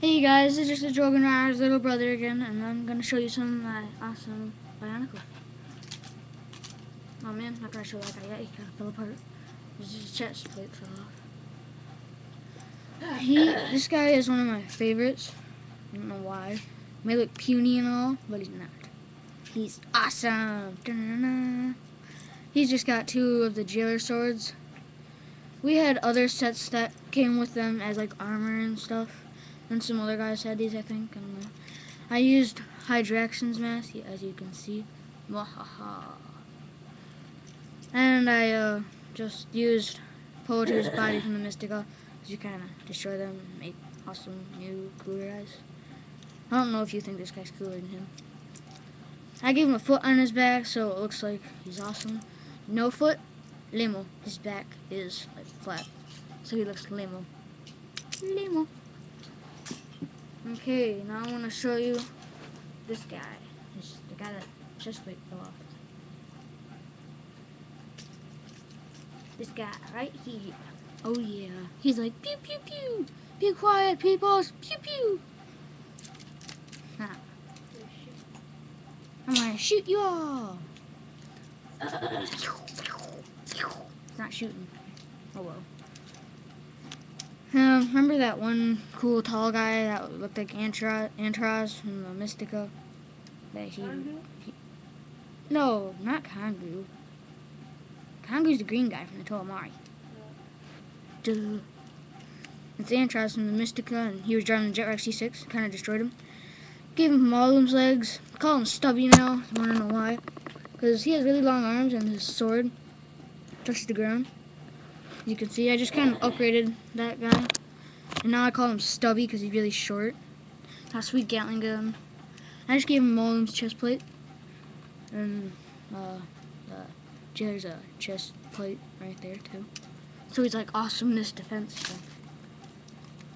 Hey guys, it's just the Drogon Rider's little brother again, and I'm gonna show you some of my awesome Bionicle. Oh man, not gonna show that guy yet, he kinda fell apart. His chest plate fell off. He, this guy is one of my favorites. I don't know why. May look puny and all, but he's not. He's awesome. Da-na-na. He's just got two of the jailer swords. We had other sets that came with them as like armor and stuff. And some other guys had these, I think. I don't. I used Hydraxon's mask, as you can see. Mwahaha. And I uh, just used Poacher's body from the Mistika. Because you kind of destroy them and make awesome new cooler guys. I don't know if you think this guy's cooler than him. I gave him a foot on his back, so it looks like he's awesome. No foot, limo. His back is like flat, so he looks limo. Limo. Okay, now I want to show you this guy. This, the guy that just fell off. This guy right here. Oh yeah. He's like pew pew pew. Be quiet, people. Pew pew. I'm gonna shoot you all. It's not shooting. Oh well. Um, remember that one cool tall guy that looked like Antroz from the Mistika? That he, he No, not Kongu. Kongu's the green guy from the Toa Mahri. Duh. It's Antroz from the Mistika, and he was driving the Jetrax T6, kind of destroyed him. Gave him Maulum's legs. Call him Stubby now. I to know why. Because he has really long arms and his sword touches the ground. You can see, I just kind of upgraded that guy. And now I call him Stubby because he's really short. How sweet Gatling gun. I just gave him Maulum's chest plate. And uh, uh, there's a chest plate right there too. So he's like awesomeness defense.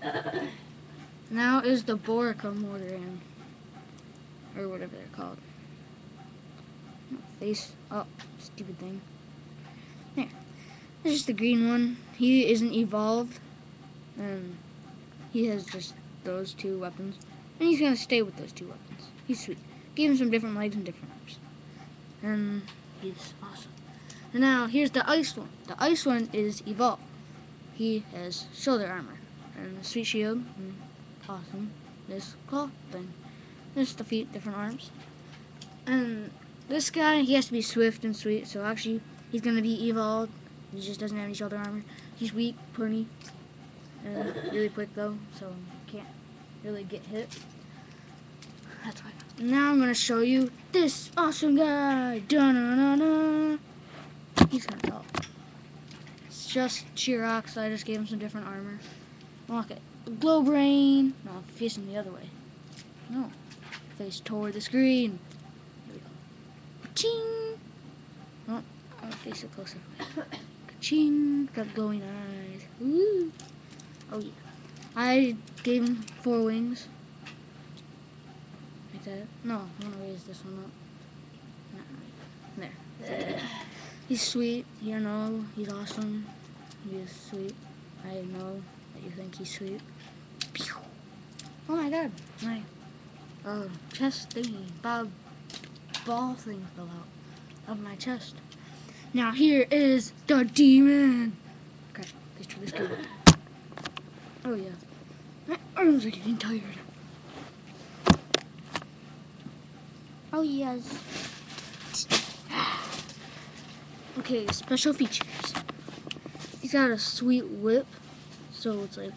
Now is the Borica mortar in or whatever they're called. Face up, oh, stupid thing. There. This is the green one. He isn't evolved. And he has just those two weapons. And he's gonna stay with those two weapons. He's sweet. Give him some different legs and different arms. And he's awesome. And now here's the ice one. The ice one is evolved. He has shoulder armor and sweet shield and awesome this claw thing. Just the feet, different arms. And this guy, he has to be swift and sweet, so actually he's going to be evolved. He just doesn't have any shoulder armor. He's weak, puny, and uh, really quick though, so can't really get hit. That's why. Now I'm going to show you this awesome guy. Da-na-na-na. He's kind of tall. It's just Chirox, so I just gave him some different armor. Look at Glow Brain. No, facing the other way. No face toward the screen. Ching! Oh, I'll face it closer. Ching! Got glowing eyes. Ooh. Oh yeah. I gave him four wings. Like that. No, I'm gonna raise this one up. There. He's sweet. You know, he's awesome. He is sweet. I know that you think he's sweet. Oh my god. My uh, chest thingy, bob, ball thing fell out of my chest. Now here is the demon. Okay, let's try this good. Oh yeah, my arms are getting tired. Oh yes. Okay, special features. He's got a sweet whip, so it's like,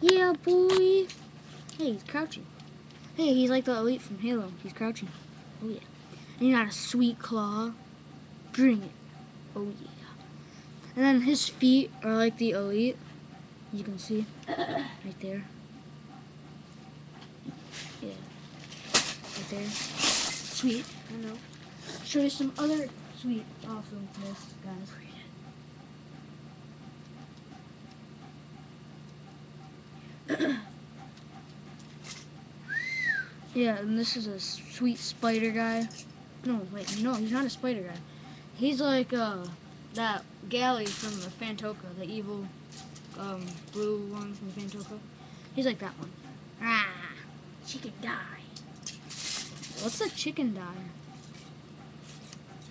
yeah, boy. Hey, he's crouching. Hey, he's like the elite from Halo. He's crouching. Oh yeah. And he got a sweet claw. Bring it. Oh yeah. And then his feet are like the elite. You can see right there. Yeah. Right there. Sweet. I know. Show you some other sweet awesomeness, guys. Yeah, and this is a sweet spider guy. No, wait, no, he's not a spider guy. He's like uh, that galley from the Phantoka, the evil um, blue one from Phantoka. He's like that one. Ah, chicken die. What's a chicken die?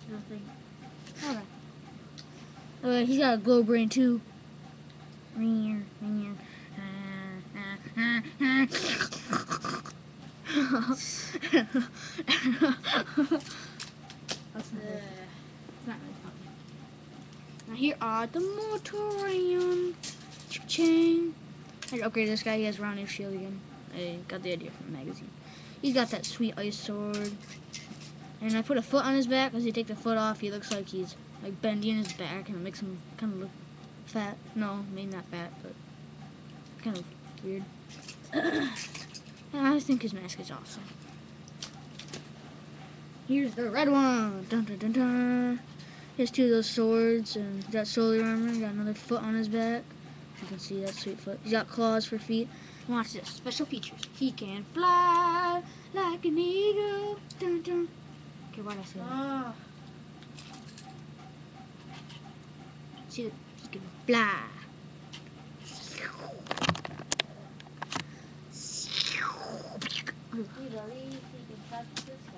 Nothing. Okay. Uh, he's got a glow brain too. That's not. Now here are the Mortorium. Cha-ching. Upgraded this guy. He has round shield again. I got the idea from the magazine. He's got that sweet ice sword. And I put a foot on his back. As you take the foot off, he looks like he's like bendy in his back, and it makes him kind of look fat. No, maybe not fat, but kind of weird. I think his mask is awesome. Here's the red one. Dun dun dun dun. He has two of those swords and he's got solar armor. He's got another foot on his back. You can see that sweet foot. He's got claws for feet. Watch this. Special features. He can fly like an eagle. Dun dun. Okay, why'd I say that? Oh, See that he can fly. He believes he can touch the sky.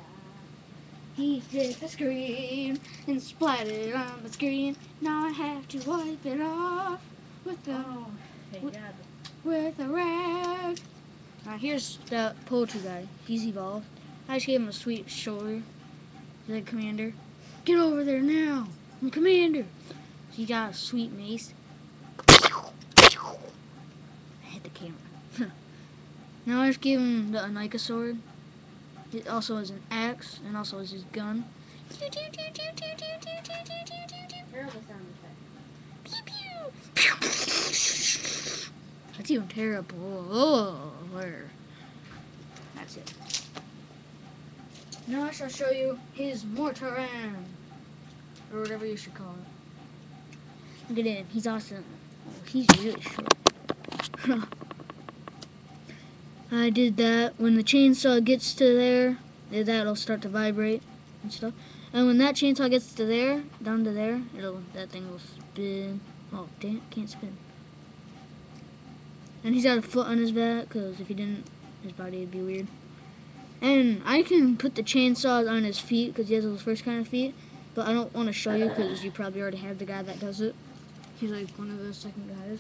He hit the screen and splattered on the screen. Now I have to wipe it off with the Oh, with a rag. Now here's the poetry guy. He's evolved. I just gave him a sweet shoulder. Like commander. Get over there now. I'm commander. He got a sweet mace. I hit the camera. now I just gave him the Anika sword. It also has an axe and also has his gun. Terrible sound effect. Pew pew. That's even terrible. Oh. That's it. Now I shall show you his Mortaran. Or whatever you should call it. Look at him. He's awesome. Oh, he's really short. I did that. When the chainsaw gets to there, that'll start to vibrate and stuff. And when that chainsaw gets to there, down to there, it'll that thing will spin. Oh, damn, it, can't spin. And he's got a foot on his back, because if he didn't, his body would be weird. And I can put the chainsaws on his feet, because he has those first kind of feet. But I don't want to show you, because you probably already have the guy that does it. He's like one of those second guys.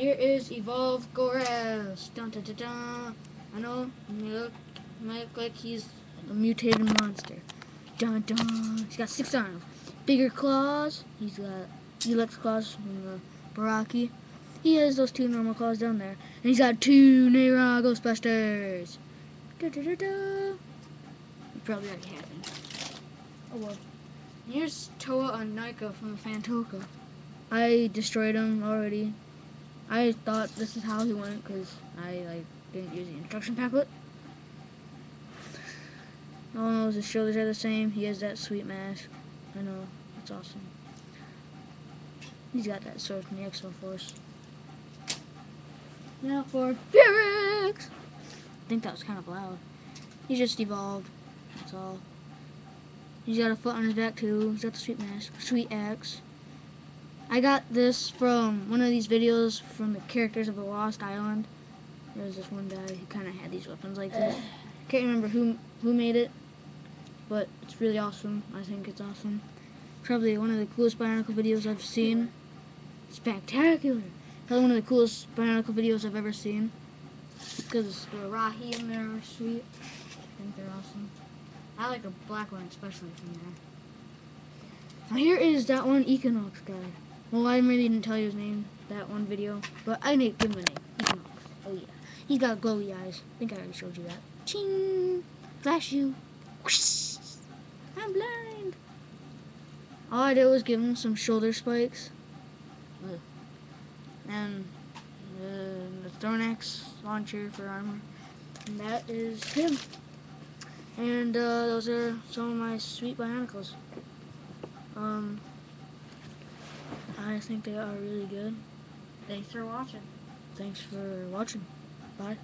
Here is Evolve Gorast. Dun dun dun dun. I know, look, might look like he's a mutated monster. Dun dun. He's got six arms. Bigger claws. He's got Elex claws from the Barraki. He has those two normal claws down there. And he's got two Nynrah Ghost Blasters. Da, da, da, da. You probably already happened. Oh well. Here's Toa and Nika from the Phantoka. I destroyed him already. I thought this is how he went because I like didn't use the instruction packet. No one knows his shoulders are the same. He has that sweet mask. I know. It's awesome. He's got that sword from the Exo Force. Now for Pyrrhix! I think that was kind of loud. He just evolved. That's all. He's got a foot on his back too. He's got the sweet mask. Sweet axe. I got this from one of these videos from the characters of the Lost Island. There was this one guy who kind of had these weapons like this. Can't remember who who made it, but it's really awesome. I think it's awesome. Probably one of the coolest Bionicle videos I've seen. Spectacular. Probably one of the coolest Bionicle videos I've ever seen. Because the Rahi in there are sweet. I think they're awesome. I like the black one especially from there. Now here is that one Equinox guy. Well, I really didn't tell you his name that one video, but I didn't give him a name. Equinox. Oh yeah. He's got glowy eyes. I think I already showed you that. Ching! Flash you. I'm blind. All I did was give him some shoulder spikes. Ugh. And uh, the Thronax launcher for armor. And that is him. And uh, those are some of my sweet Bionicles. Um, I think they are really good. Thanks for watching. Thanks for watching. Bye.